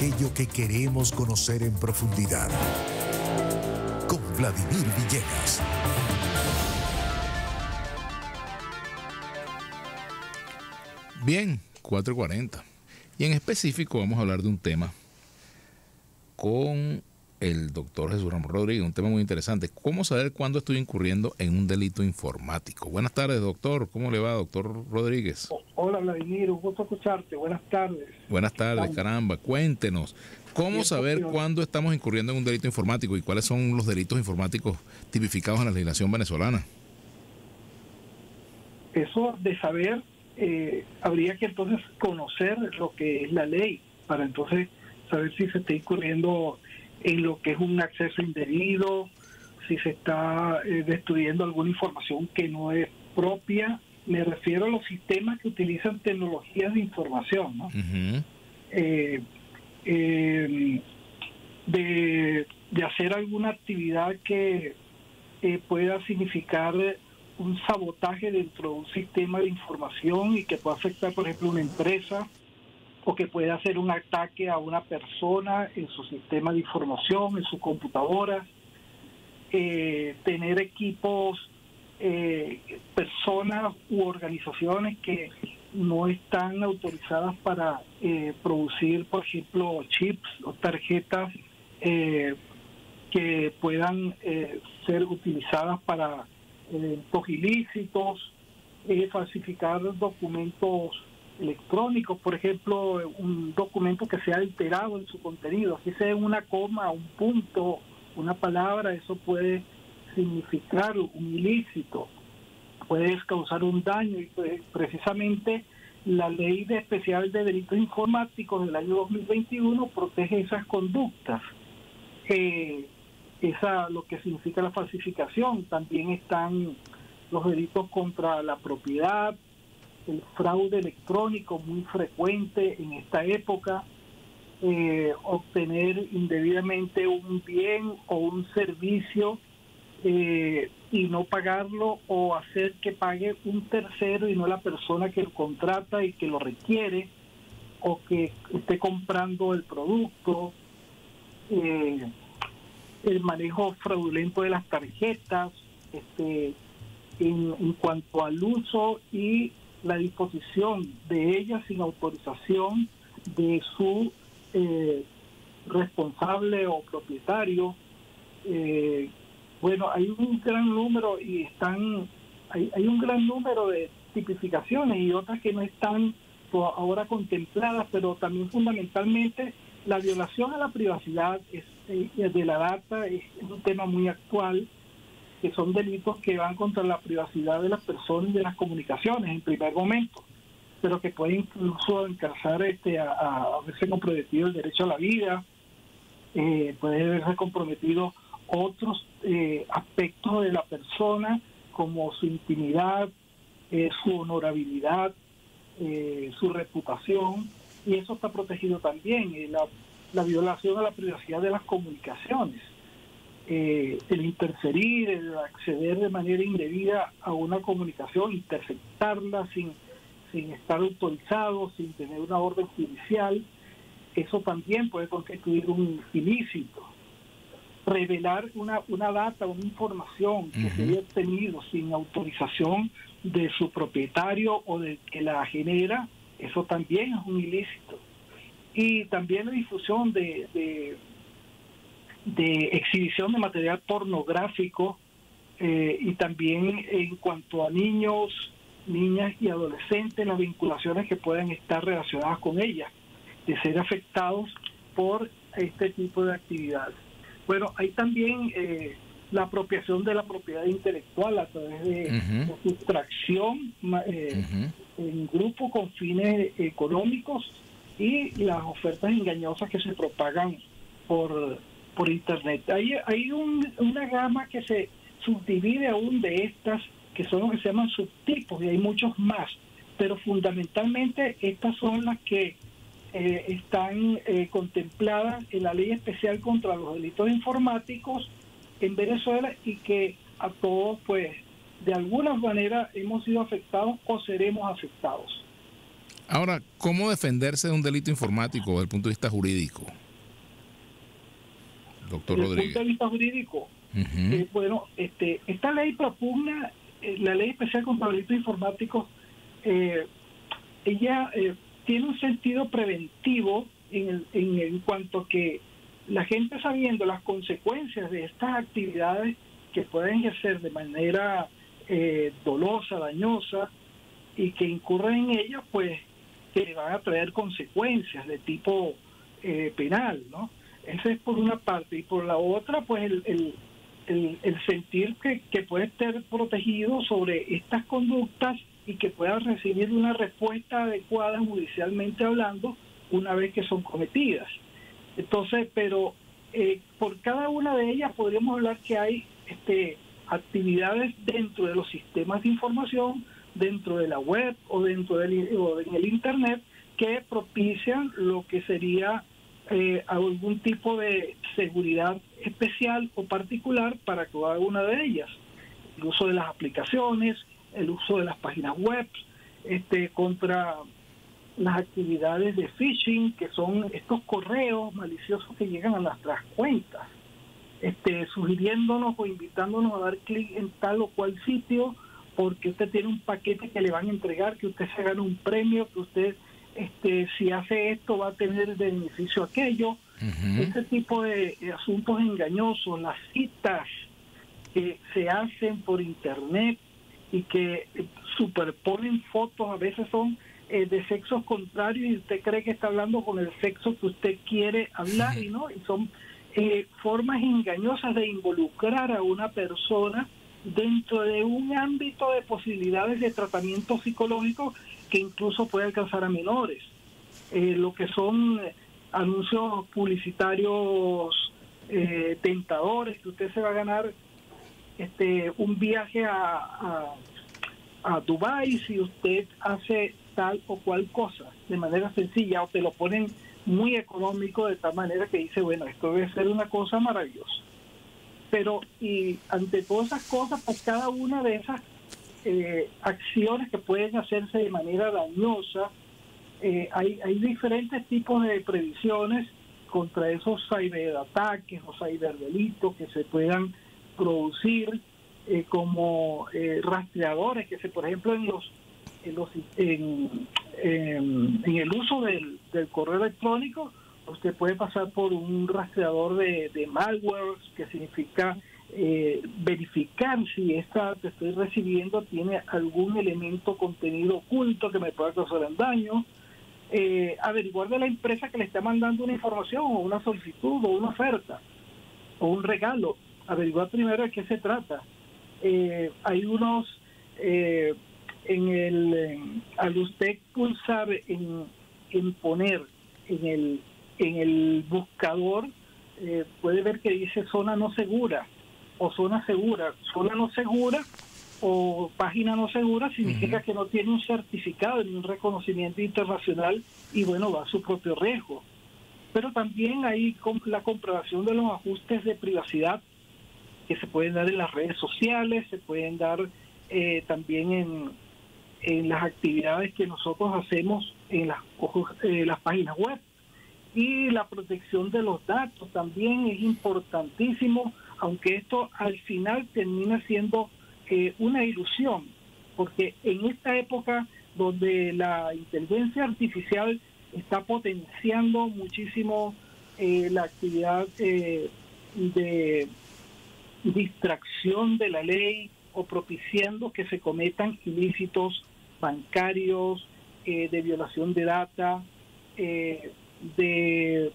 aquello que queremos conocer en profundidad. Con Vladimir Villegas. Bien, 4.40. Y en específico vamos a hablar de un tema con el doctor Jesús Ramos Rodríguez, un tema muy interesante. ¿Cómo saber cuándo estoy incurriendo en un delito informático? Buenas tardes, doctor. ¿Cómo le va, doctor Rodríguez? Hola, Vladimir. Un gusto escucharte. Buenas tardes. Buenas tardes, caramba. Cuéntenos. ¿Cómo saber cuándo estamos incurriendo en un delito informático y cuáles son los delitos informáticos tipificados en la legislación venezolana? Eso de saber, eh, habría que entonces conocer lo que es la ley para entonces saber si se está incurriendo en lo que es un acceso indebido, si se está eh, destruyendo alguna información que no es propia. Me refiero a los sistemas que utilizan tecnologías de información, ¿no? Eh, em, de, hacer alguna actividad que eh, pueda significar un sabotaje dentro de un sistema de información y que pueda afectar, por ejemplo, una empresa o que puede hacer un ataque a una persona en su sistema de información, en su computadora, eh, tener equipos, eh, personas u organizaciones que no están autorizadas para eh, producir, por ejemplo, chips o tarjetas que puedan ser utilizadas para eventos ilícitos, falsificar documentos electrónicos, por ejemplo, un documento que sea alterado en su contenido, si sea una coma, un punto, una palabra, eso puede significar un ilícito, puede causar un daño y pues, precisamente la ley de especial de delitos informáticos del año 2021 protege esas conductas. Eh, esa lo que significa la falsificación, también están los delitos contra la propiedad, el fraude electrónico muy frecuente en esta época, eh, obtener indebidamente un bien o un servicio eh, y no pagarlo o hacer que pague un tercero y no la persona que lo contrata y que lo requiere o que esté comprando el producto, eh, el manejo fraudulento de las tarjetas, este, en, en cuanto al uso y la disposición de ella sin autorización de su eh, responsable o propietario. Eh, bueno, hay un gran número y están, hay, hay, un gran número de tipificaciones y otras que no están ahora contempladas, pero también fundamentalmente la violación a la privacidad es, eh, de la data es un tema muy actual que son delitos que van contra la privacidad de las personas y de las comunicaciones en primer momento, pero que pueden incluso encarzar este, a, a comprometido el derecho a la vida, eh, puede verse comprometido otros eh, aspectos de la persona como su intimidad, eh, su honorabilidad, su reputación, y eso está protegido también, la, la violación a la privacidad de las comunicaciones eh, el interferir, el acceder de manera indebida a una comunicación, interceptarla sin, sin estar autorizado, sin tener una orden judicial, eso también puede constituir un ilícito. Revelar una, una data, una información que se haya obtenido sin autorización de su propietario o de que la genera, eso también es un ilícito. Y también la difusión de de exhibición de material pornográfico eh, y también en cuanto a niños, niñas y adolescentes, las vinculaciones que puedan estar relacionadas con ellas, de ser afectados por este tipo de actividades. Bueno, hay también eh, la apropiación de la propiedad intelectual a través de, sustracción eh, en grupo con fines económicos y las ofertas engañosas que se propagan por por internet. Hay, hay una gama que se subdivide aún de estas, que son lo que se llaman subtipos, y hay muchos más, pero fundamentalmente estas son las que eh, están eh, contempladas en la ley especial contra los delitos informáticos en Venezuela y que a todos, pues, de alguna manera hemos sido afectados o seremos afectados. Ahora, ¿cómo defenderse de un delito informático desde el punto de vista jurídico? Doctor desde Rodríguez. Desde el punto de vista jurídico, eh, bueno, este, esta ley propugna, eh, la ley especial contra delitos informáticos, eh, ella tiene un sentido preventivo en, en, en cuanto que la gente sabiendo las consecuencias de estas actividades que pueden ejercer de manera dolosa, dañosa, y que incurren en ellas, pues que van a traer consecuencias de tipo penal, ¿no? Esa es por una parte. Y por la otra, pues el, el, el, sentir que, que, puede estar protegido sobre estas conductas y que pueda recibir una respuesta adecuada judicialmente hablando una vez que son cometidas. Entonces, pero eh, por cada una de ellas podríamos hablar que hay este, actividades dentro de los sistemas de información, dentro de la web o dentro del o en el Internet que propician lo que sería eh, algún tipo de seguridad especial o particular para cada una de ellas. El uso de las aplicaciones, el uso de las páginas web, este, contra las actividades de phishing, que son estos correos maliciosos que llegan a nuestras cuentas, este, sugiriéndonos o invitándonos a dar clic en tal o cual sitio porque usted tiene un paquete que le van a entregar, que usted se gana un premio, que usted este, si hace esto va a tener beneficio aquello. Este tipo de asuntos engañosos, las citas que se hacen por internet y que eh, superponen fotos, a veces son eh, de sexos contrarios y usted cree que está hablando con el sexo que usted quiere hablar y no, y son eh, formas engañosas de involucrar a una persona dentro de un ámbito de posibilidades de tratamiento psicológico que incluso puede alcanzar a menores. Eh, lo que son eh, anuncios publicitarios eh, tentadores, que usted se va a ganar este un viaje a, a, a Dubái si usted hace tal o cual cosa de manera sencilla o te lo ponen muy económico de tal manera que dice, bueno, esto debe ser una cosa maravillosa. Pero y ante todas esas cosas, pues cada una de esas eh, acciones que pueden hacerse de manera dañosa. Eh, hay, hay diferentes tipos de previsiones contra esos cyberataques o cyberdelitos que se puedan producir eh, como rastreadores que se por ejemplo en los en, los, en, en, el uso del, correo electrónico usted puede pasar por un rastreador de malware que significa eh, verificar si esta que estoy recibiendo tiene algún elemento contenido oculto que me pueda causar daño, eh, averiguar de la empresa que le está mandando una información o una solicitud o una oferta o un regalo, averiguar primero de qué se trata. Eh, hay unos, eh, en el, al usted pulsar en, en poner en el, en el buscador, puede ver que dice zona no segura o zona segura. Zona no segura o página no segura significa que no tiene un certificado ni un reconocimiento internacional y bueno, va a su propio riesgo. Pero también hay la comprobación de los ajustes de privacidad que se pueden dar en las redes sociales, se pueden dar eh, también en, en las actividades que nosotros hacemos en las, eh, las páginas web. Y la protección de los datos también es importantísimo aunque esto al final termina siendo eh, una ilusión, porque en esta época donde la inteligencia artificial está potenciando muchísimo eh, la actividad eh, de distracción de la ley o propiciando que se cometan ilícitos bancarios, de violación de data, de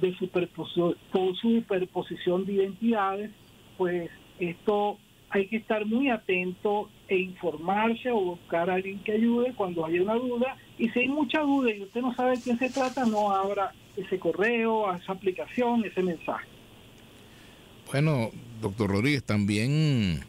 de superposición, superposición de identidades, pues esto hay que estar muy atento e informarse o buscar a alguien que ayude cuando haya una duda. Y si hay mucha duda y usted no sabe de quién se trata, no abra ese correo, esa aplicación, ese mensaje. Bueno, doctor Rodríguez, también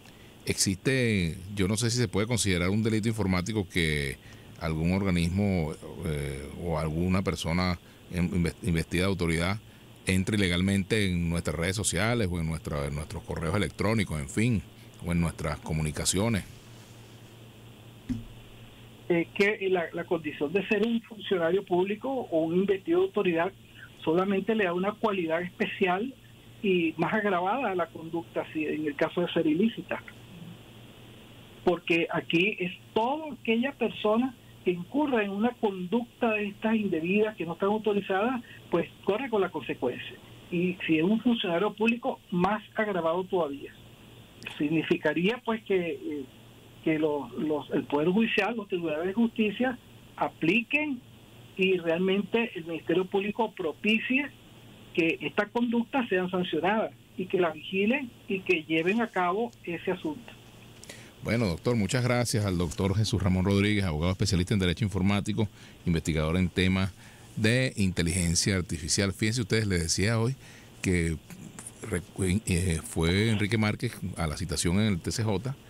existe, yo no sé si se puede considerar un delito informático que algún organismo eh, o alguna persona investida de autoridad entre ilegalmente en nuestras redes sociales o en, nuestra, nuestros correos electrónicos, en fin, o en nuestras comunicaciones. eh, que la, la, condición de ser un funcionario público o un investido de autoridad solamente le da una cualidad especial y más agravada a la conducta si en el caso de ser ilícita. Porque aquí es toda aquella persona que incurra en una conducta de estas indebidas que no están autorizadas, pues corre con la consecuencia. Y si es un funcionario público, más agravado todavía. Significaría pues que, eh, que los, el Poder Judicial, los tribunales de justicia, apliquen y realmente el Ministerio Público propicie que estas conductas sean sancionadas y que la vigilen y que lleven a cabo ese asunto. Bueno, doctor, muchas gracias al doctor Jesús Ramón Rodríguez, abogado especialista en Derecho Informático, investigador en temas de inteligencia artificial. Fíjense ustedes, les decía hoy que eh, fue Enrique Márquez a la citación en el TCJ